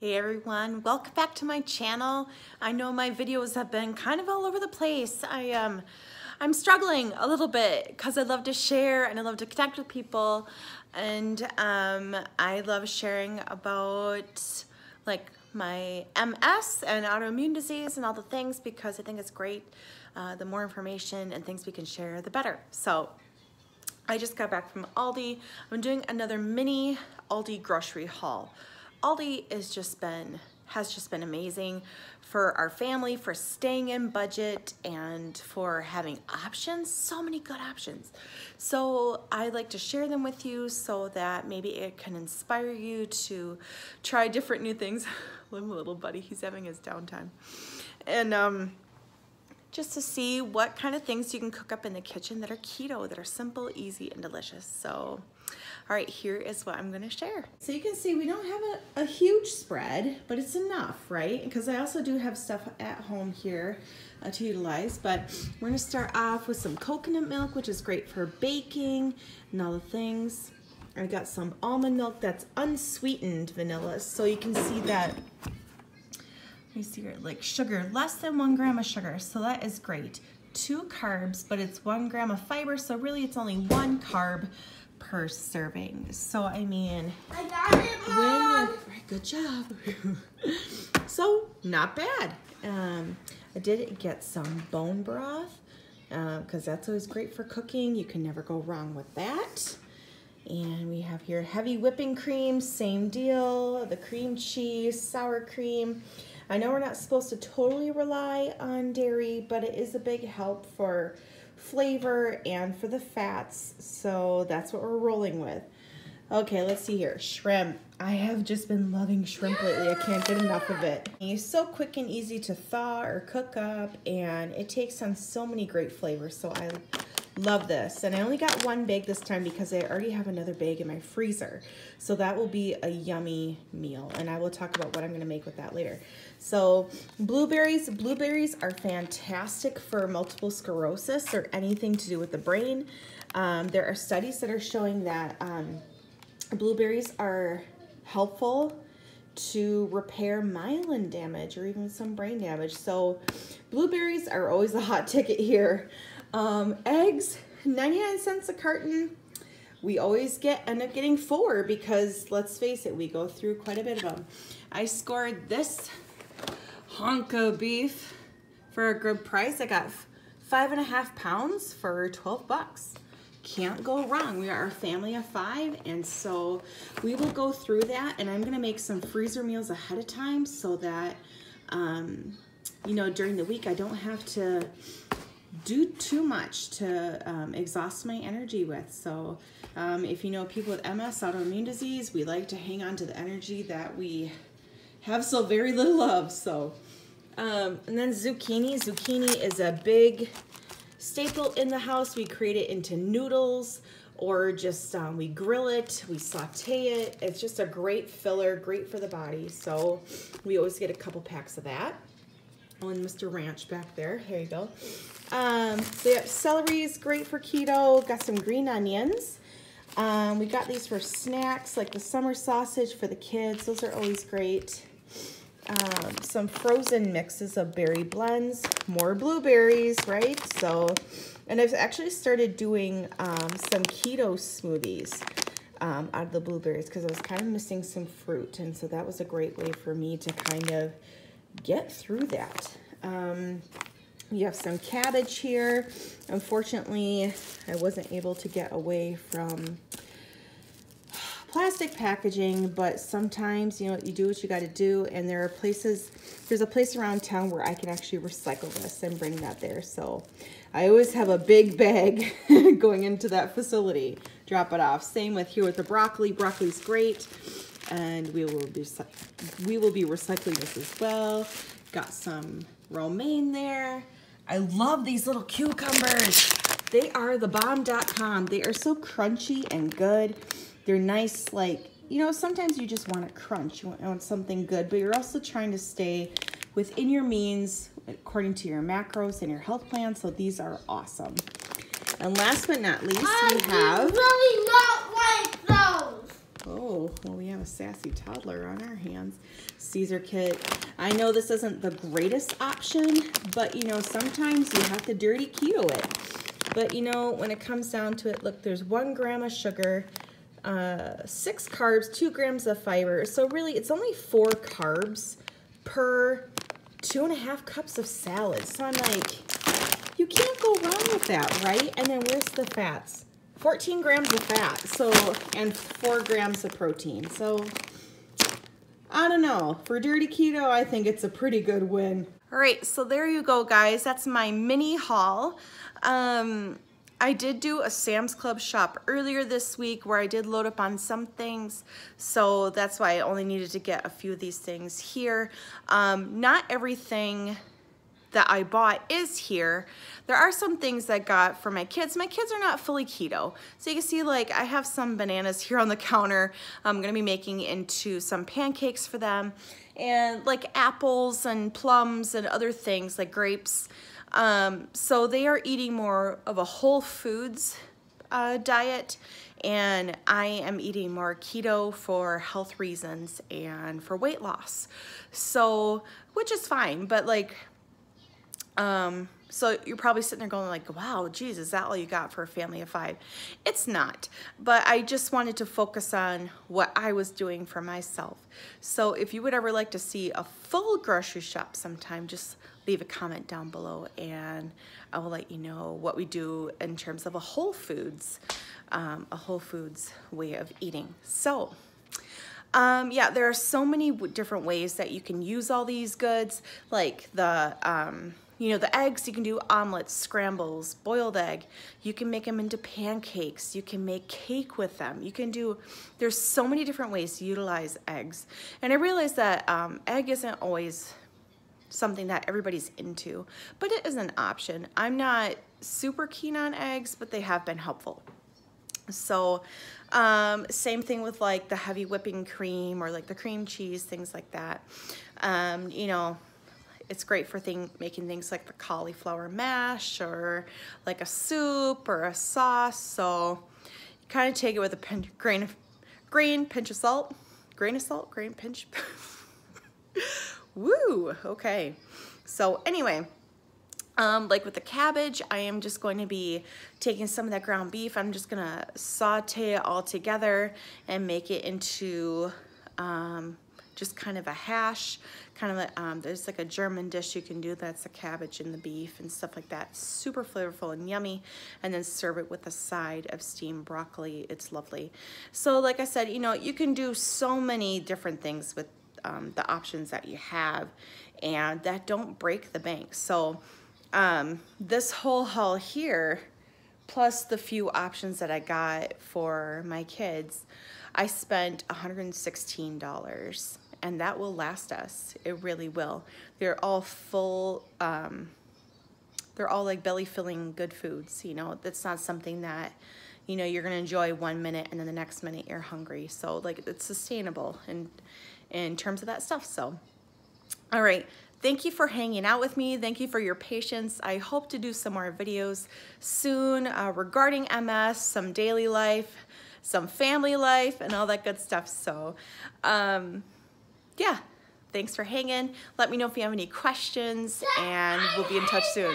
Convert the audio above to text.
Hey everyone, welcome back to my channel. I know my videos have been kind of all over the place. I um, I'm struggling a little bit because I love to share and I love to connect with people and um, I love sharing about like my MS and autoimmune disease and all the things because I think it's great. Uh, the more information and things we can share, the better. So I just got back from Aldi. I'm doing another mini Aldi grocery haul. Aldi has just been has just been amazing for our family, for staying in budget and for having options, so many good options. So I'd like to share them with you so that maybe it can inspire you to try different new things. little buddy, he's having his downtime. And um, just to see what kind of things you can cook up in the kitchen that are keto, that are simple, easy, and delicious. So all right, here is what I'm gonna share. So you can see we don't have a, a huge spread, but it's enough, right? Because I also do have stuff at home here uh, to utilize, but we're gonna start off with some coconut milk, which is great for baking and all the things. I got some almond milk that's unsweetened vanilla, so you can see that let me see here, like sugar, less than one gram of sugar, so that is great. Two carbs, but it's one gram of fiber, so really it's only one carb per serving. So I mean, I got it, Mom. when good job. so not bad. Um, I did get some bone broth because uh, that's always great for cooking. You can never go wrong with that. And we have here heavy whipping cream, same deal, the cream cheese, sour cream. I know we're not supposed to totally rely on dairy, but it is a big help for flavor and for the fats. So that's what we're rolling with. Okay, let's see here. Shrimp. I have just been loving shrimp lately. I can't get enough of it. It's so quick and easy to thaw or cook up, and it takes on so many great flavors. So I love this. And I only got one bag this time because I already have another bag in my freezer. So that will be a yummy meal, and I will talk about what I'm going to make with that later. So blueberries, blueberries are fantastic for multiple sclerosis or anything to do with the brain. Um, there are studies that are showing that um, blueberries are helpful to repair myelin damage or even some brain damage. So blueberries are always a hot ticket here. Um, eggs, 99 cents a carton. We always get end up getting four because let's face it, we go through quite a bit of them. I scored this hunk of beef for a good price. I got five and a half pounds for 12 bucks. Can't go wrong. We are a family of five, and so we will go through that, and I'm gonna make some freezer meals ahead of time so that, um, you know, during the week I don't have to do too much to um, exhaust my energy with. So um, if you know people with MS, autoimmune disease, we like to hang on to the energy that we have so very little of. So um, and then zucchini. Zucchini is a big staple in the house. We create it into noodles or just um, we grill it, we saute it. It's just a great filler, great for the body. So we always get a couple packs of that. And Mr. Ranch back there. Here you go. Um, so yeah, celery is great for keto. Got some green onions. Um, we got these for snacks, like the summer sausage for the kids. Those are always great um, some frozen mixes of berry blends, more blueberries, right? So, and I've actually started doing um, some keto smoothies um, out of the blueberries because I was kind of missing some fruit. And so that was a great way for me to kind of get through that. Um, you have some cabbage here. Unfortunately, I wasn't able to get away from plastic packaging, but sometimes, you know, you do what you got to do. And there are places, there's a place around town where I can actually recycle this and bring that there. So I always have a big bag going into that facility, drop it off. Same with here with the broccoli. Broccoli's great. And we will be, we will be recycling this as well. Got some romaine there. I love these little cucumbers. They are the bomb.com. They are so crunchy and good. They're nice, like, you know, sometimes you just want a crunch. You want, something good, but you're also trying to stay within your means according to your macros and your health plan. So these are awesome. And last but not least, we have... really not like those. Oh, well, we have a sassy toddler on our hands. Caesar kit. I know this isn't the greatest option, but you know, sometimes you have to dirty keto it. But you know, when it comes down to it, look, there's one gram of sugar, uh, six carbs, two grams of fiber. So really, it's only four carbs per two and a half cups of salad. So I'm like, you can't go wrong with that, right? And then where's the fats? 14 grams of fat, so, and four grams of protein. So, I don't know. For dirty keto, I think it's a pretty good win. All right, so there you go, guys. That's my mini haul. Um, I did do a Sam's Club shop earlier this week where I did load up on some things. So that's why I only needed to get a few of these things here. Um, not everything that I bought is here. There are some things that I got for my kids. My kids are not fully keto. So you can see like I have some bananas here on the counter. I'm gonna be making into some pancakes for them and like apples and plums and other things like grapes. Um, so they are eating more of a whole foods uh, diet and I am eating more keto for health reasons and for weight loss. So, which is fine, but like um, so you're probably sitting there going like, wow, geez, is that all you got for a family of five? It's not, but I just wanted to focus on what I was doing for myself. So if you would ever like to see a full grocery shop sometime, just leave a comment down below and I will let you know what we do in terms of a Whole Foods, um, a Whole Foods way of eating. So, um, yeah, there are so many different ways that you can use all these goods, like the, um, you know, the eggs, you can do omelets, scrambles, boiled egg. You can make them into pancakes. You can make cake with them. You can do, there's so many different ways to utilize eggs. And I realize that um, egg isn't always something that everybody's into, but it is an option. I'm not super keen on eggs, but they have been helpful. So um, same thing with like the heavy whipping cream or like the cream cheese, things like that. Um, you know, it's great for thing, making things like the cauliflower mash or like a soup or a sauce. So you kind of take it with a pin, grain of grain, pinch of salt, grain of salt, grain, pinch. Woo, okay. So anyway, um, like with the cabbage, I am just going to be taking some of that ground beef. I'm just gonna saute it all together and make it into um, just kind of a hash, kind of a, um, there's like a German dish you can do that's the cabbage and the beef and stuff like that. Super flavorful and yummy. And then serve it with a side of steamed broccoli. It's lovely. So like I said, you know, you can do so many different things with um, the options that you have and that don't break the bank. So um, this whole haul here, plus the few options that I got for my kids, I spent $116 and that will last us. It really will. They're all full, um, they're all like belly filling good foods. You know, that's not something that, you know, you're gonna enjoy one minute and then the next minute you're hungry. So like it's sustainable in, in terms of that stuff. So, all right. Thank you for hanging out with me. Thank you for your patience. I hope to do some more videos soon uh, regarding MS, some daily life, some family life, and all that good stuff. So, um, yeah, thanks for hanging. Let me know if you have any questions, and we'll be in touch soon.